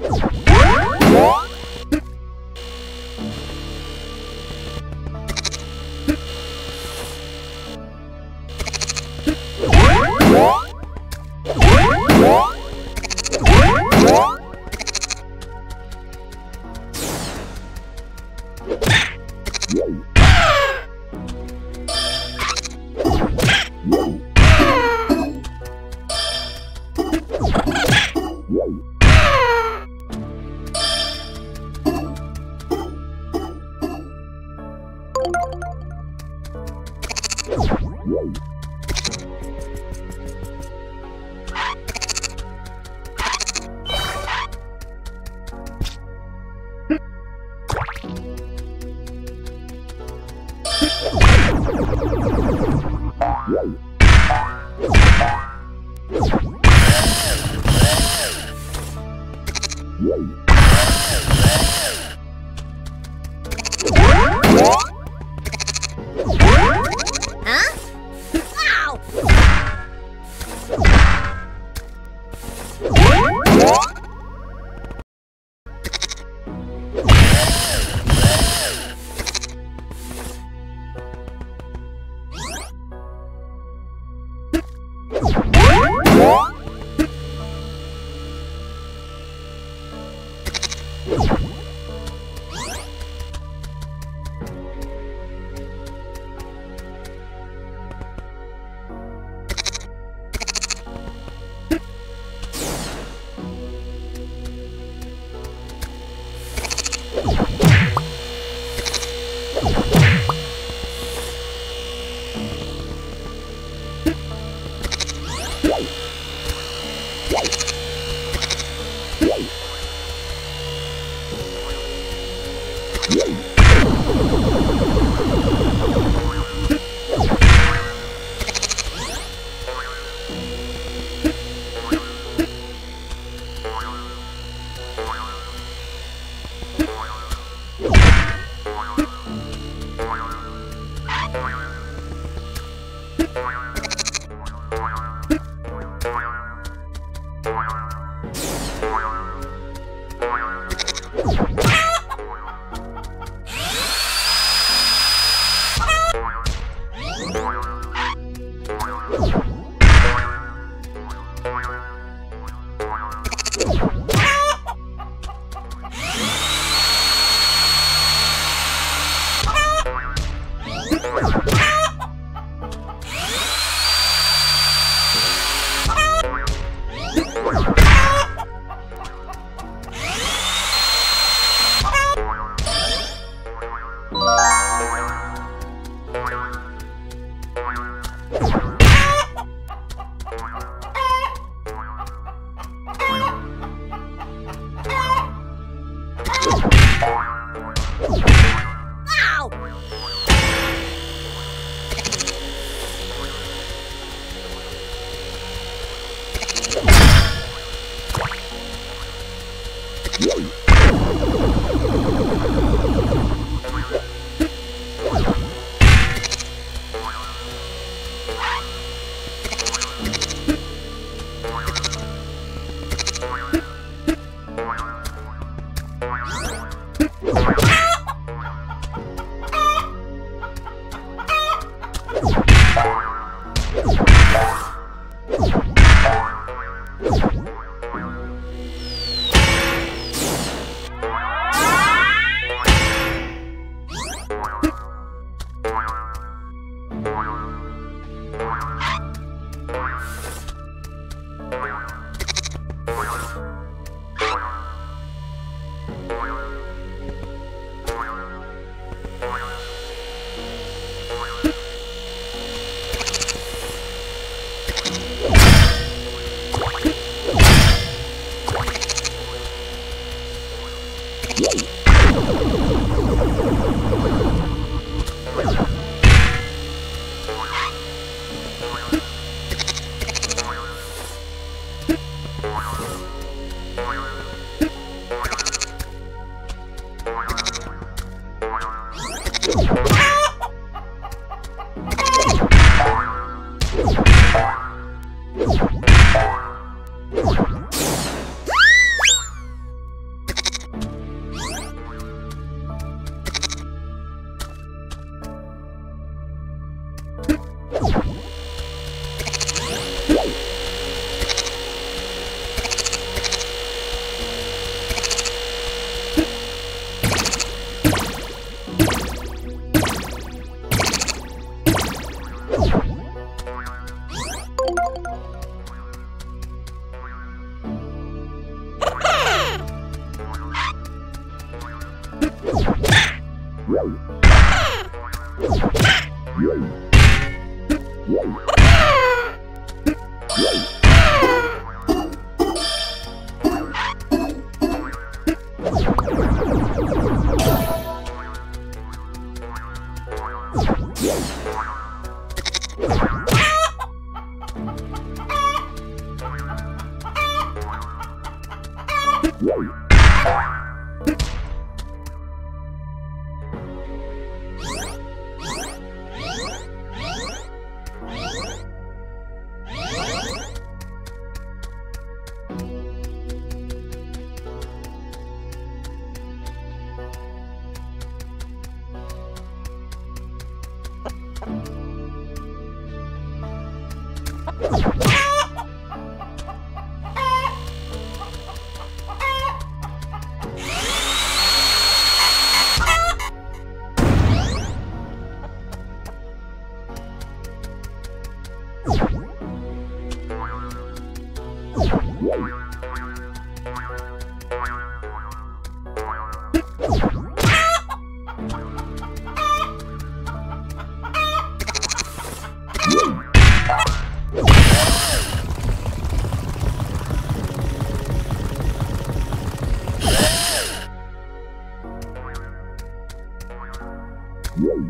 Whoa! Ooh. you Thank Why? Whoa!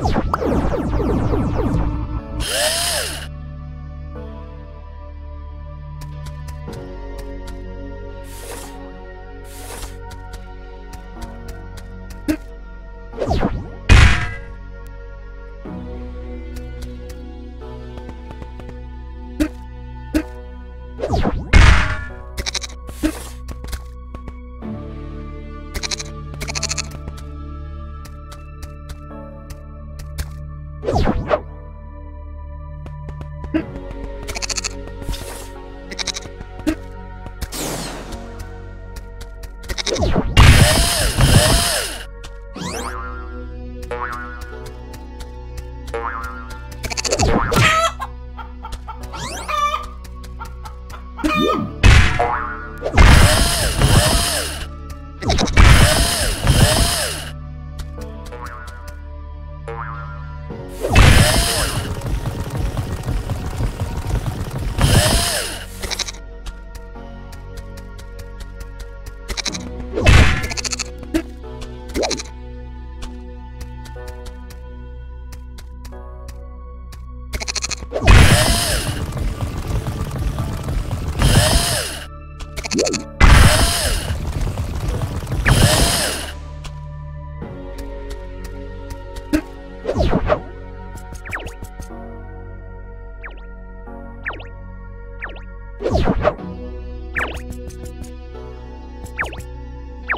フフフフフ。Yeah.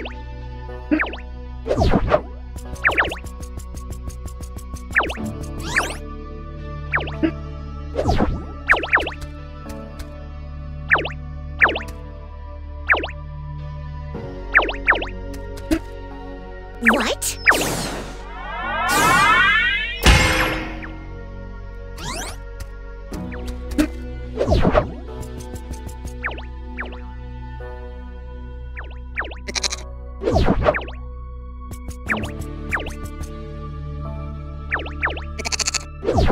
you you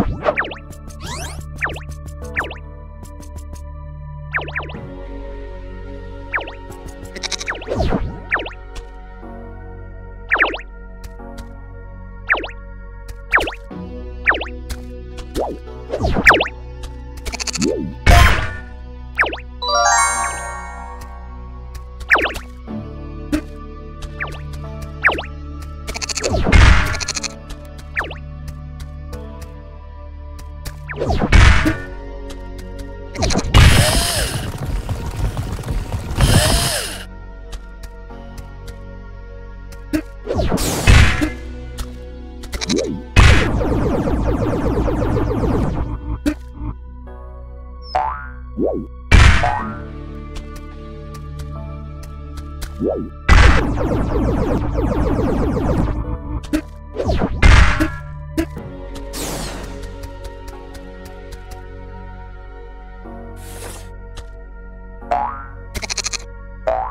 you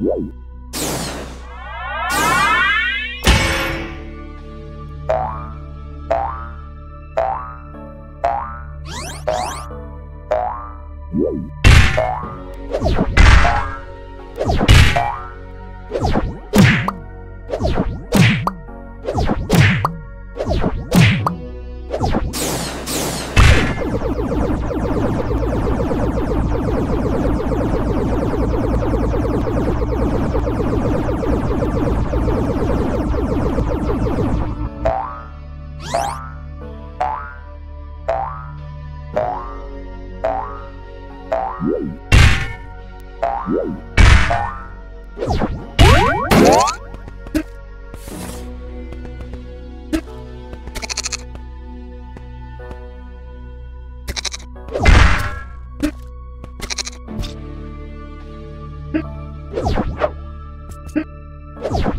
Woo! ました。